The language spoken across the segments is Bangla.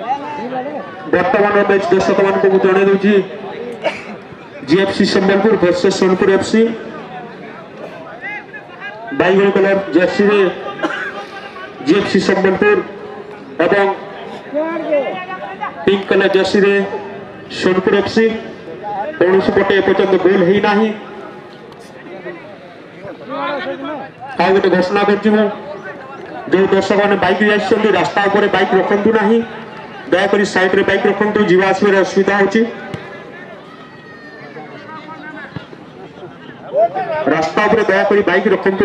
ବର୍ତ୍ତମାନ ମ୍ୟାଚ୍ ଦର୍ଶକମାନଙ୍କୁ ମୁଁ ଜଣାଇ ଦେଉଛି GFC Sambalpur versus Sonepur FC ବାଇଗଣ କଲର ଜର୍ସିରେ ଜିଏଫ୍ସି ସମ୍ବଲପୁର ଏବଂ ପିଙ୍କ କଲର ଜର୍ସିରେ ସୋନପୁର ଏଫ୍ସି କୌଣସି ପଟେ ଏପର୍ଯ୍ୟନ୍ତ ଗୋଲ୍ ହେଇନାହିଁ ଆଉ ଗୋଟେ ଘୋଷଣା କରୁଛି ମୁଁ ଯେଉଁ ଦର୍ଶକମାନେ ବାଇକ୍ରେ ଆସିଛନ୍ତି ରାସ୍ତା ଉପରେ ବାଇକ୍ ରଖନ୍ତୁ ନାହିଁ दया साइड रे बाइक रखंतु तो जीवा आसिर असुविधा हो रास्ता पर दया करी बाइक रखंतु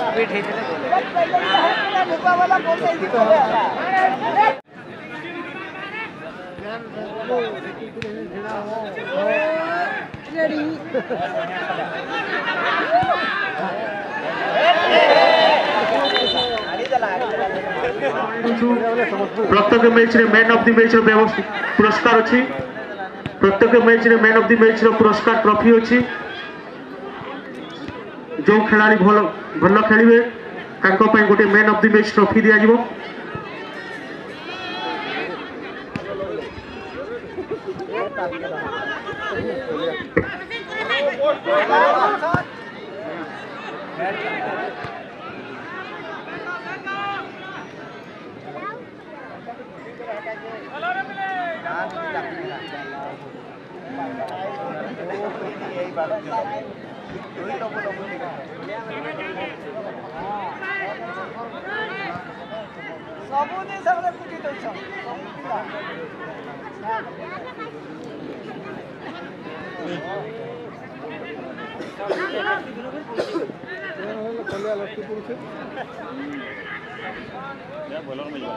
স্পিড ହେଇଥିଲେ প্রত্যেক ম্যাচরে ম্যান অফ দি ম্যাচর পুরস্কার অছি প্রত্যেক ম্যাচরে ম্যান অফ দি ম্যাচর পুরস্কার ট্রফি অছি ଯେଉଁ ଖେଳାଳି ଭଲ ଭଲ ଖେଳିବେ ତାଙ୍କ ପାଇଁ ଗୋଟିଏ man of the match trophy ଦିଆଯିବ Thank you. ସବୁ ଜିନିଷ କୁଟି ଦଉଛ କଲିଆ ଲକ୍ଷ୍ମୀ ପଡ଼ୁଛେ ଭଲ ମିଳିବ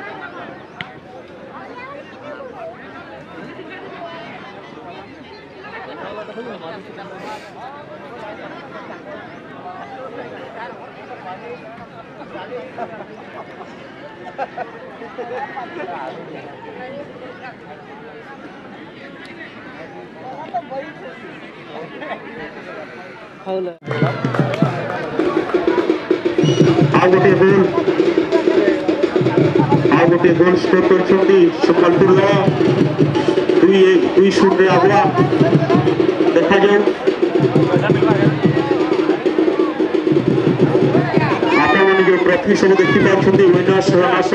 ଆଉ ଗୋଟିଏ ଗୋଲ୍ ଆଉ ଗୋଟିଏ ଗୋଲ୍ ସ୍କୋର କରିଛନ୍ତି ସମ୍ବଲପୁର ଦଳ ଦୁଇ ଏକ ଦୁଇ ଶୂନରେ ଆଗୁଆ দেখা যাক আপনারা যে ট্রফি হিসেবে দেখতে পাচ্ছেন উইনার সমাস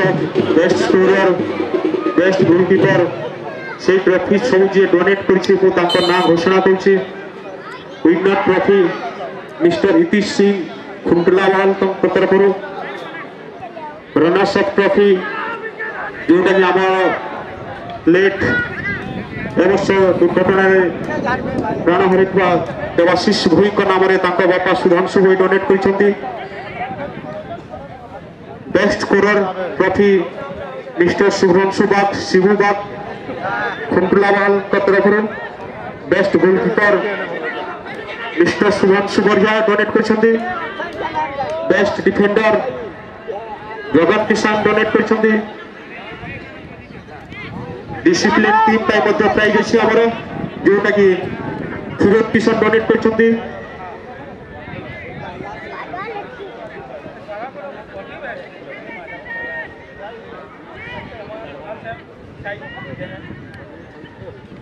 বেস্ট স্কোরর বেস্ট গোলকিপার সেই ট্রফি সব যে ডোনেট করছে তাঁর নাম ঘোষণা করছে winner trophy mister Itish Singh Khuntlawal তরফর runners ଯେଉଁଟାକି ଆମ ପ୍ଲେଟ୍ अवश्य दुर्घटन प्राण हर देवाशीष भई नाम बापा सुधांशु भई डोनेट कर best scorer trophy mister Subhranshu Bag Shivu Bag Khuntlawal तरफ बेस्ट गोलकीपर मिस्टर शुभ्रंशु बढ़िया डोनेट कर बेस्ट डिफेंडर जगन किसान डोनेट कर ডিসিপ্লিন ଟିମ୍ ପାଇଁ ମଧ୍ୟ ପ୍ରାଇଜ୍ ଅଛି ଆମର ଯେଉଁଟାକି ସୁରଜ କିଶୋର ଡୋନେଟ୍ କରିଛନ୍ତି Thank you.